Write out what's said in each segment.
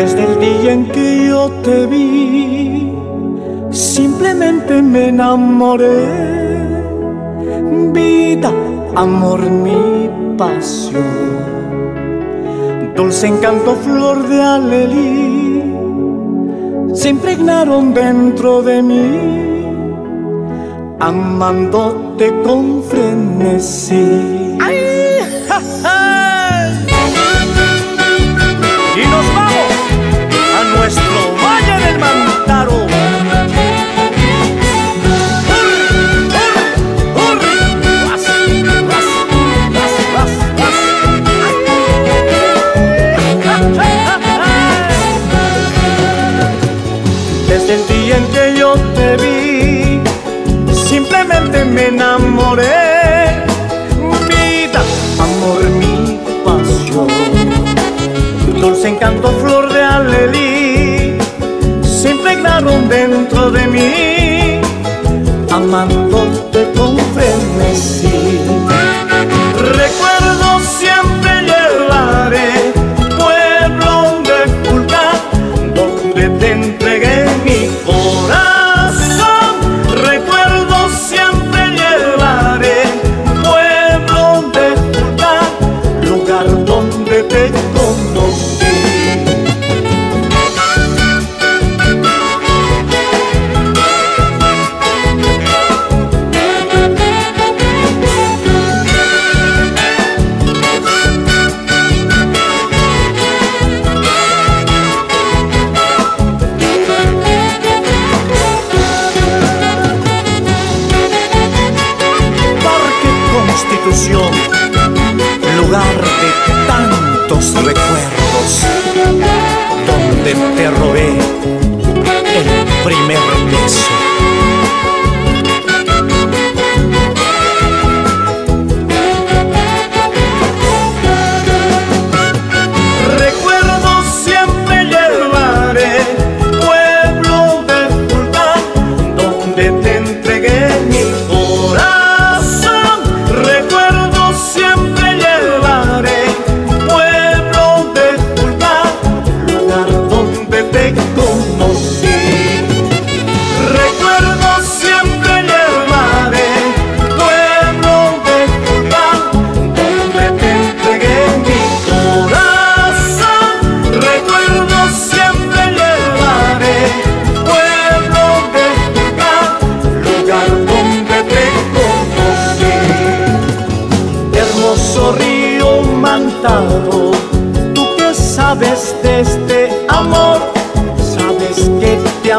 Desde el día en que yo te vi, simplemente me enamoré. Vida, amor, mi pasión. Dulce encanto, flor de alelí, se impregnaron dentro de mí. Amándote con frenesí. ¡Ay! nuestro Valle del Mantaro.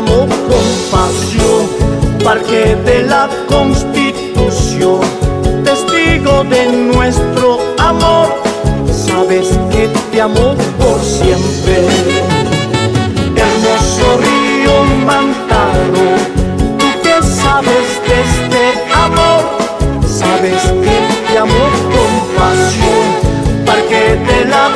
llamó compasión, parque de la constitución, testigo de nuestro amor, sabes que te amo por siempre. Hermoso río Mantaro, tú que sabes de este amor, sabes que te amo compasión, parque de la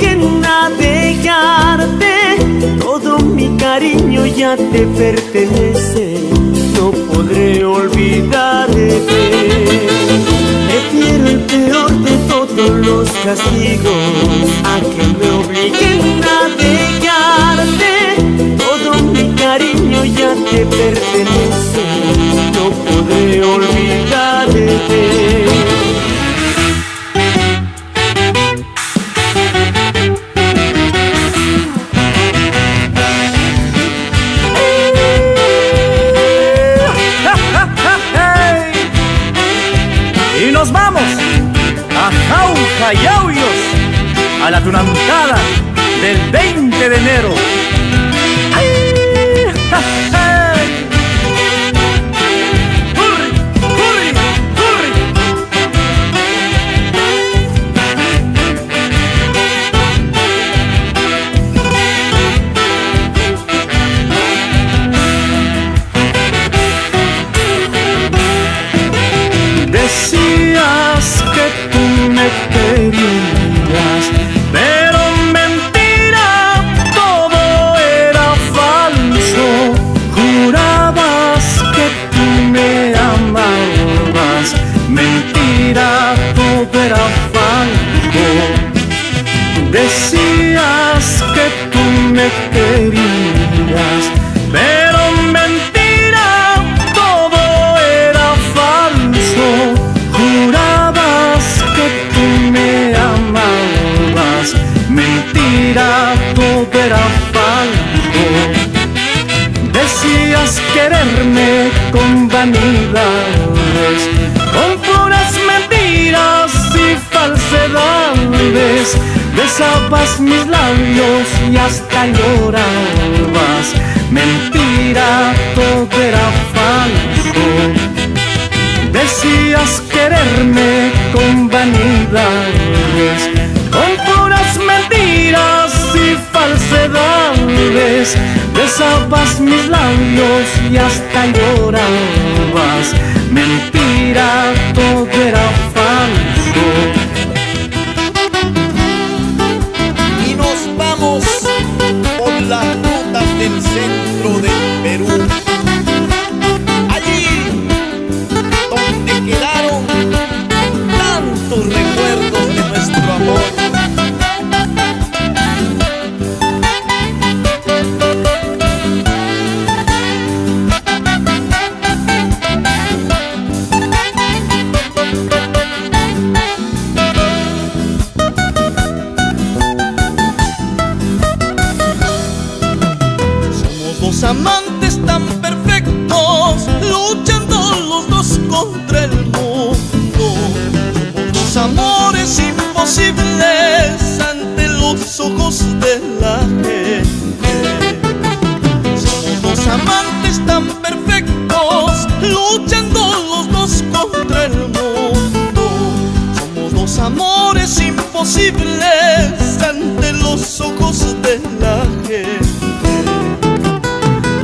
que navegarte. Todo mi cariño ya te pertenece, no podré olvidarte. Prefiero el peor de todos los castigos a que me obliguen a navegarte. Todo mi cariño ya te pertenece, no podré olvidarte. A la tunantada del 20 de enero. Besabas mis labios y hasta llorabas. Mentira, todo era falso. Decías quererme con vanidades, con puras mentiras y falsedades. Besabas mis labios y hasta llorabas. Mentira, los ojos de la gente.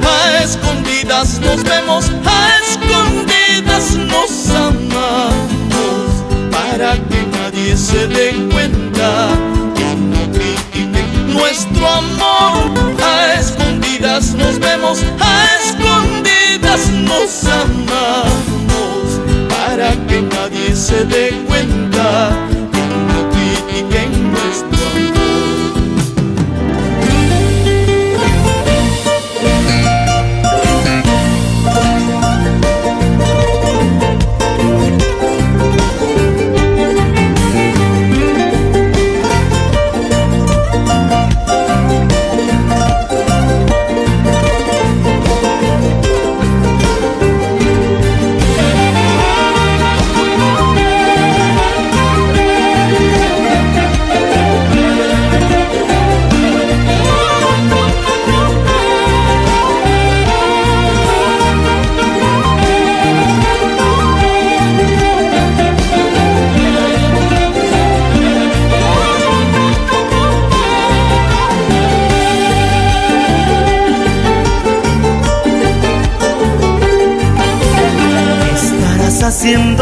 A escondidas nos vemos, a escondidas nos amamos, para que nadie se dé cuenta que no critiquen nuestro amor. A escondidas nos vemos, a escondidas nos amamos, para que nadie se dé cuenta en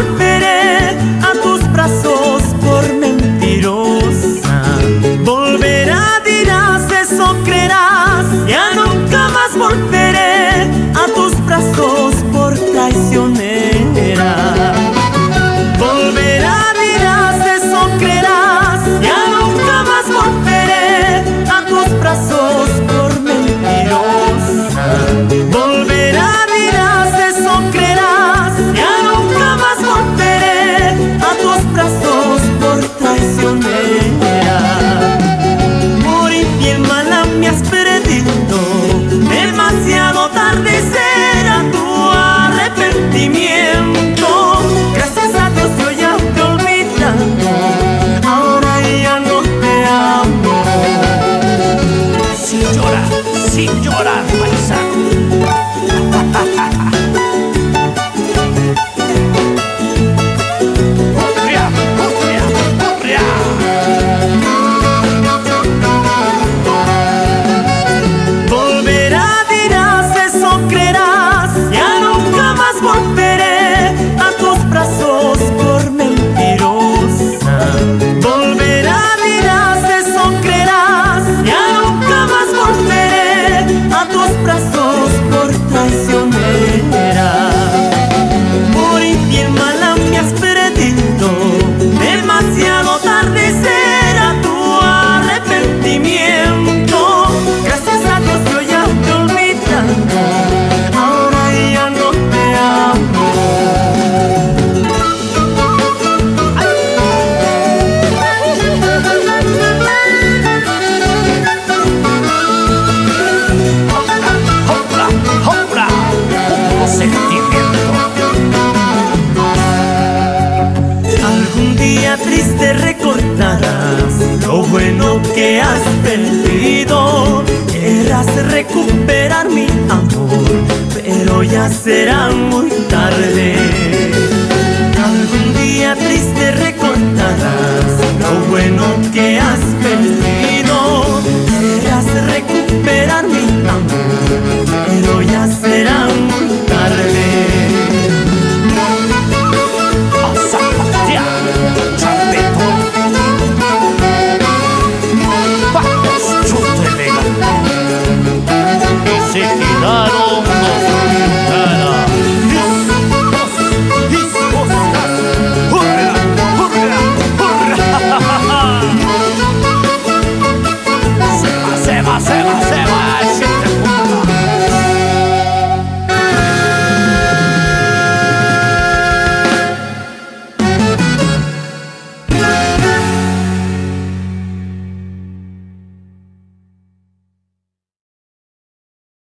hurt me